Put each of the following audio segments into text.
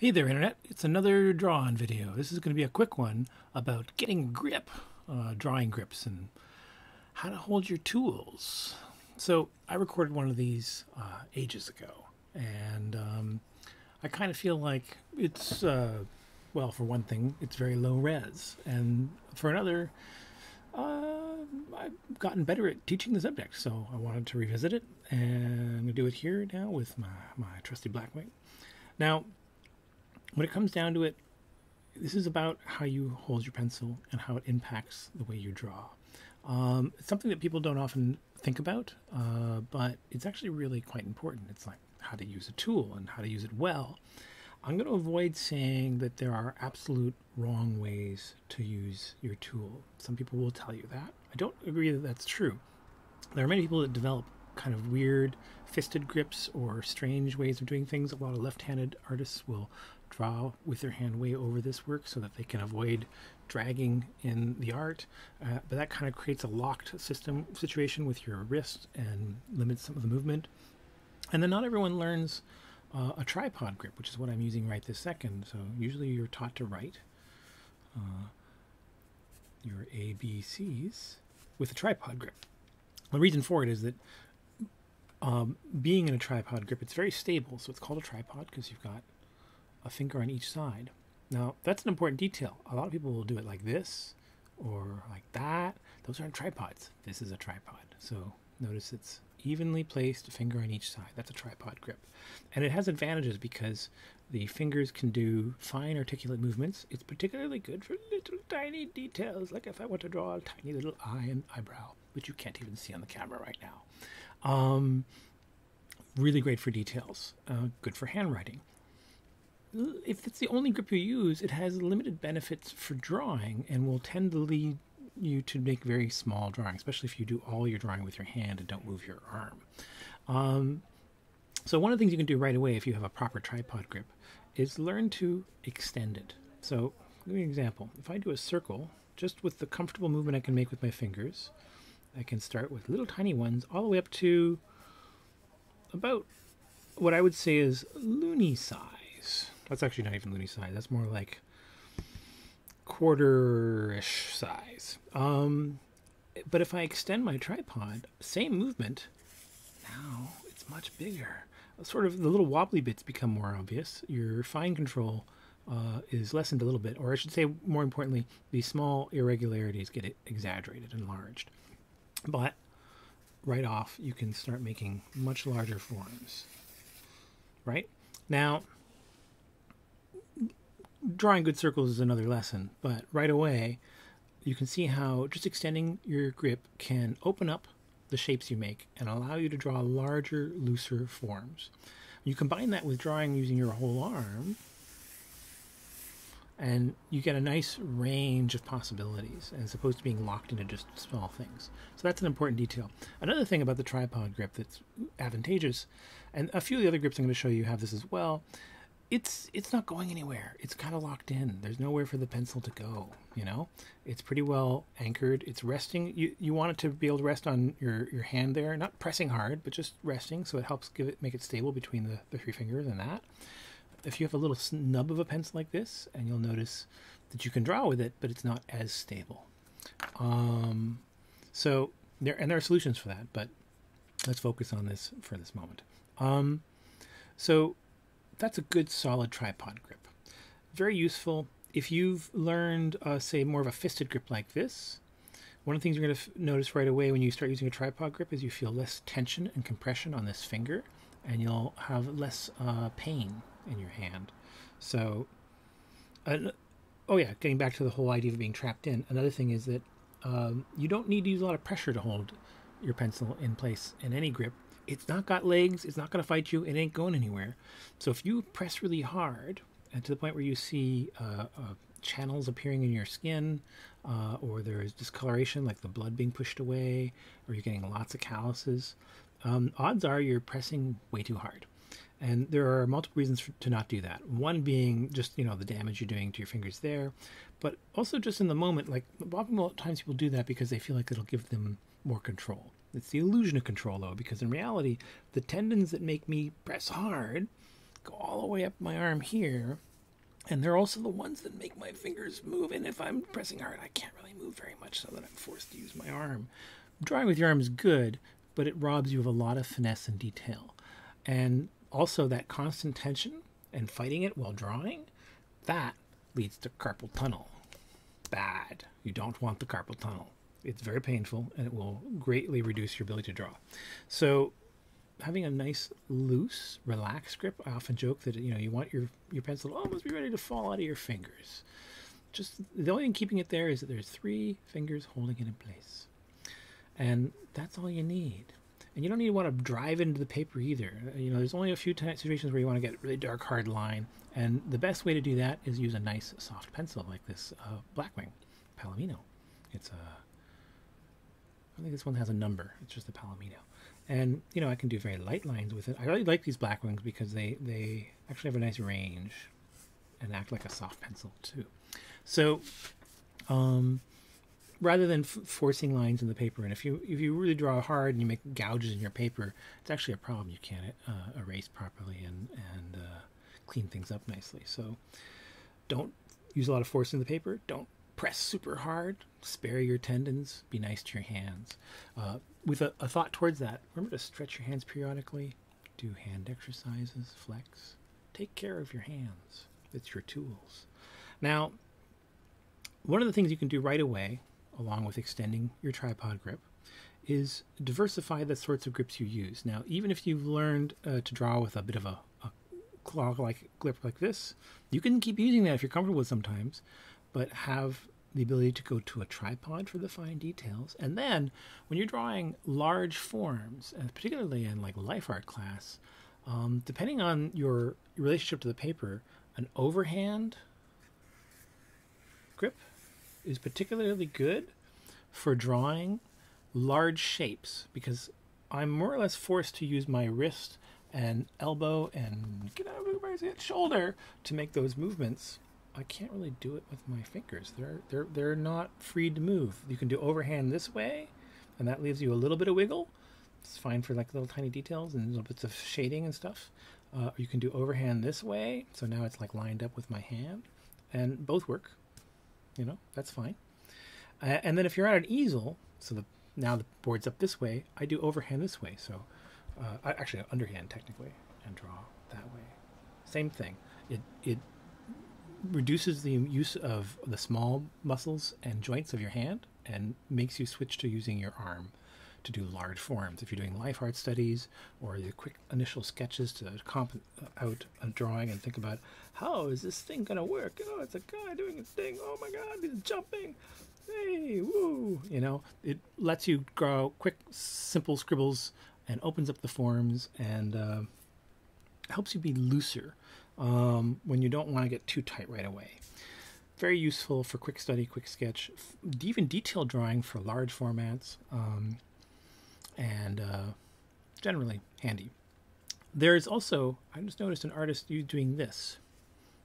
Hey there, Internet. It's another draw-on video. This is going to be a quick one about getting grip, uh, drawing grips, and how to hold your tools. So I recorded one of these uh, ages ago, and um, I kind of feel like it's, uh, well, for one thing, it's very low res, and for another, uh, I've gotten better at teaching the subject, so I wanted to revisit it, and I'm going to do it here now with my, my trusty Blackwing. Now, when it comes down to it, this is about how you hold your pencil and how it impacts the way you draw. Um, it's something that people don't often think about, uh, but it's actually really quite important. It's like how to use a tool and how to use it well. I'm going to avoid saying that there are absolute wrong ways to use your tool. Some people will tell you that. I don't agree that that's true. There are many people that develop kind of weird fisted grips or strange ways of doing things. A lot of left handed artists will draw with their hand way over this work so that they can avoid dragging in the art. Uh, but that kind of creates a locked system situation with your wrist and limits some of the movement. And then not everyone learns uh, a tripod grip, which is what I'm using right this second. So usually you're taught to write uh, your ABCs with a tripod grip. The reason for it is that um, being in a tripod grip, it's very stable. So it's called a tripod because you've got a finger on each side. Now, that's an important detail. A lot of people will do it like this or like that. Those aren't tripods. This is a tripod. So notice it's evenly placed, a finger on each side. That's a tripod grip. And it has advantages because the fingers can do fine articulate movements. It's particularly good for little tiny details, like if I want to draw a tiny little eye and eyebrow, which you can't even see on the camera right now. Um, really great for details, uh, good for handwriting if it's the only grip you use, it has limited benefits for drawing and will tend to lead you to make very small drawings, especially if you do all your drawing with your hand and don't move your arm. Um, so one of the things you can do right away if you have a proper tripod grip is learn to extend it. So give me an example. If I do a circle, just with the comfortable movement I can make with my fingers, I can start with little tiny ones all the way up to about what I would say is loonie size. That's actually not even loonie size. That's more like quarter-ish size. Um, but if I extend my tripod, same movement, now it's much bigger. Sort of the little wobbly bits become more obvious. Your fine control uh, is lessened a little bit, or I should say, more importantly, the small irregularities get exaggerated, enlarged. But right off, you can start making much larger forms. Right? Now, drawing good circles is another lesson, but right away, you can see how just extending your grip can open up the shapes you make and allow you to draw larger, looser forms. You combine that with drawing using your whole arm, and you get a nice range of possibilities as opposed to being locked into just small things. So that's an important detail. Another thing about the tripod grip that's advantageous, and a few of the other grips I'm going to show you have this as well, it's it's not going anywhere. It's kind of locked in. There's nowhere for the pencil to go. You know, it's pretty well anchored. It's resting. You you want it to be able to rest on your your hand there, not pressing hard, but just resting, so it helps give it make it stable between the, the three fingers and that. If you have a little snub of a pencil like this, and you'll notice that you can draw with it, but it's not as stable. Um, so there and there are solutions for that, but let's focus on this for this moment. Um, so that's a good solid tripod grip. Very useful. If you've learned, uh, say, more of a fisted grip like this, one of the things you're going to notice right away when you start using a tripod grip is you feel less tension and compression on this finger, and you'll have less uh, pain in your hand. So, uh, oh yeah, getting back to the whole idea of being trapped in, another thing is that um, you don't need to use a lot of pressure to hold your pencil in place in any grip it's not got legs, it's not going to fight you, it ain't going anywhere. So if you press really hard, and to the point where you see uh, uh, channels appearing in your skin, uh, or there's discoloration, like the blood being pushed away, or you're getting lots of calluses, um, odds are you're pressing way too hard. And there are multiple reasons for, to not do that. One being just you know the damage you're doing to your fingers there, but also just in the moment. Like often times people do that because they feel like it'll give them more control. It's the illusion of control, though, because in reality, the tendons that make me press hard go all the way up my arm here, And they're also the ones that make my fingers move. And if I'm pressing hard, I can't really move very much, so that I'm forced to use my arm. Drawing with your arm is good, but it robs you of a lot of finesse and detail. And also, that constant tension and fighting it while drawing, that leads to carpal tunnel. Bad. You don't want the carpal tunnel. It's very painful and it will greatly reduce your ability to draw. So, having a nice, loose, relaxed grip, I often joke that you know you want your your pencil to almost be ready to fall out of your fingers. Just the only thing keeping it there is that there's three fingers holding it in place, and that's all you need. And you don't need to want to drive into the paper either. You know, there's only a few situations where you want to get really dark, hard line, and the best way to do that is use a nice, soft pencil like this uh, Blackwing Palomino. It's a I think this one has a number. It's just a Palomino. And, you know, I can do very light lines with it. I really like these Blackwings because they, they actually have a nice range and act like a soft pencil, too. So, um, rather than f- forcing lines in the paper, and if you if you really draw hard and you make gouges in your paper, it's actually a problem. You can't uh, erase properly and and uh, clean things up nicely. So, don't use a lot of force in the paper. Don't press super hard. Spare your tendons. Be nice to your hands. Uh, with a, a, thought towards that, remember to stretch your hands periodically. Do hand exercises, flex. Take care of your hands. It's your tools. Now, one of the things you can do right away, along with extending your tripod grip, is diversify the sorts of grips you use. Now, even if you've learned uh, to draw with a bit of a, a claw-like grip like this, you can keep using that if you're comfortable with sometimes, but have the ability to go to a tripod for the fine details. And then when you're drawing large forms, and particularly in like life art class, um, depending on your relationship to the paper, an overhand grip is particularly good for drawing large shapes because I'm more or less forced to use my wrist and elbow and get out of my shoulder to make those movements I can't really do it with my fingers. They're they're they're not free to move. You can do overhand this way, and that leaves you a little bit of wiggle. It's fine for like little tiny details and little bits of shading and stuff. Uh, you can do overhand this way, so now it's like lined up with my hand, and both work. You know that's fine. Uh, and then if you're at an easel, so the now the board's up this way, I do overhand this way. So uh, I, actually underhand technically and draw that way. Same thing. It it reduces the use of the small muscles and joints of your hand and makes you switch to using your arm to do large forms. If you're doing life art studies or the quick initial sketches to comp out a drawing and think about how is this thing gonna work? Oh, it's a guy doing a thing. Oh my God, he's jumping. Hey, woo! You know, it lets you draw quick, simple scribbles and opens up the forms and uh, helps you be looser um, when you don't want to get too tight right away. Very useful for quick study, quick sketch, even detailed drawing for large formats, um, and uh, generally handy. There is also, I just noticed an artist doing this.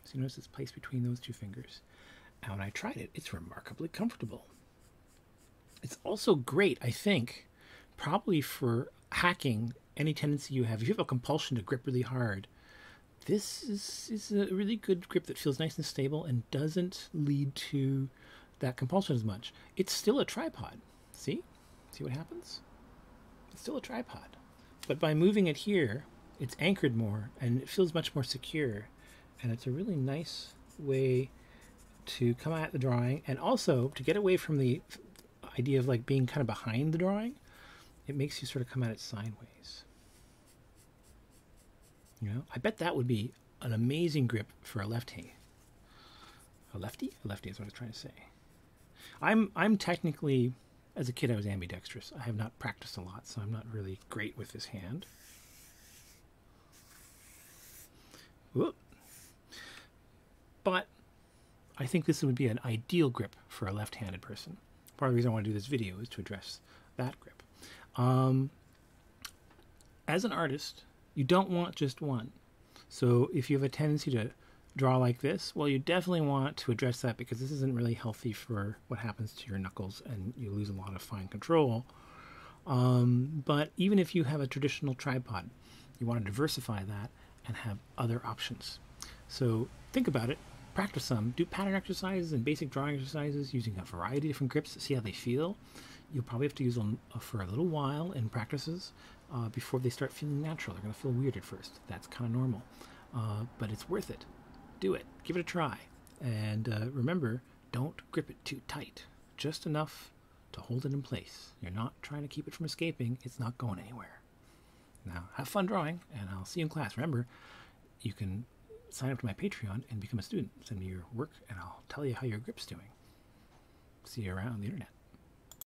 So you notice it's placed between those two fingers. And when I tried it, it's remarkably comfortable. It's also great, I think, probably for hacking any tendency you have. If you have a compulsion to grip really hard, this is, is a really good grip that feels nice and stable and doesn't lead to that compulsion as much. It's still a tripod. See? See what happens? It's still a tripod. But by moving it here, it's anchored more and it feels much more secure. And it's a really nice way to come at the drawing and also to get away from the idea of like being kind of behind the drawing. It makes you sort of come at it sideways. You know, I bet that would be an amazing grip for a lefty. A lefty? A lefty is what I was trying to say. I'm I'm technically as a kid I was ambidextrous. I have not practiced a lot, so I'm not really great with this hand. Whoop. But I think this would be an ideal grip for a left-handed person. Part of the reason I want to do this video is to address that grip. Um, as an artist, you don't want just one. So if you have a tendency to draw like this, well, you definitely want to address that because this isn't really healthy for what happens to your knuckles and you lose a lot of fine control. Um, but even if you have a traditional tripod, you want to diversify that and have other options. So think about it. practice some. Do pattern exercises and basic drawing exercises using a variety of different grips see how they feel. You'll probably have to use them uh, for a little while in practices uh, before they start feeling natural. They're going to feel weird at first. That's kind of normal. Uh, but it's worth it. Do it. Give it a try. And uh, remember, don't grip it too tight. Just enough to hold it in place. You're not trying to keep it from escaping. It's not going anywhere. Now, have fun drawing, and I'll see you in class. Remember, you can sign up to my Patreon and become a student. Send me your work, and I'll tell you how your grip's doing. See you around the internet.